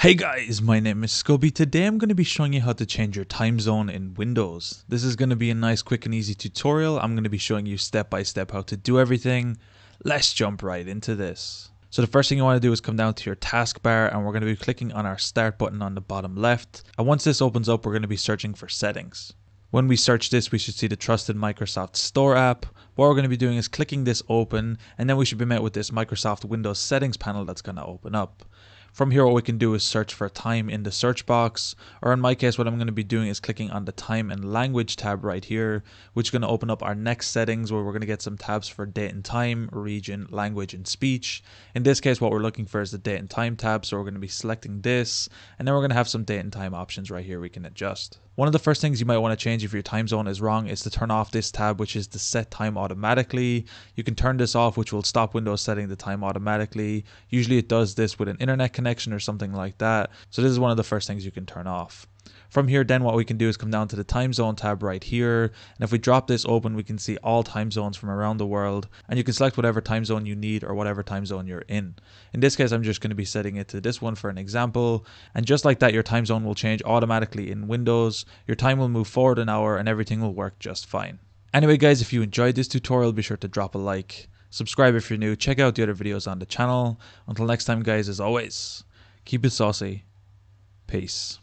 Hey guys, my name is Scoby. Today I'm going to be showing you how to change your time zone in Windows. This is going to be a nice quick and easy tutorial. I'm going to be showing you step by step how to do everything. Let's jump right into this. So the first thing you want to do is come down to your taskbar and we're going to be clicking on our start button on the bottom left. And once this opens up, we're going to be searching for settings. When we search this, we should see the trusted Microsoft Store app. What we're going to be doing is clicking this open and then we should be met with this Microsoft Windows settings panel that's going to open up. From here, what we can do is search for time in the search box, or in my case, what I'm going to be doing is clicking on the time and language tab right here, which is going to open up our next settings where we're going to get some tabs for date and time, region, language, and speech. In this case, what we're looking for is the date and time tab, so we're going to be selecting this, and then we're going to have some date and time options right here we can adjust. One of the first things you might want to change if your time zone is wrong is to turn off this tab, which is the set time automatically. You can turn this off, which will stop Windows setting the time automatically. Usually it does this with an internet connection or something like that. So this is one of the first things you can turn off. From here, then what we can do is come down to the time zone tab right here. And if we drop this open, we can see all time zones from around the world. And you can select whatever time zone you need or whatever time zone you're in. In this case, I'm just going to be setting it to this one for an example. And just like that, your time zone will change automatically in Windows. Your time will move forward an hour and everything will work just fine. Anyway, guys, if you enjoyed this tutorial, be sure to drop a like. Subscribe if you're new. Check out the other videos on the channel. Until next time, guys, as always, keep it saucy. Peace.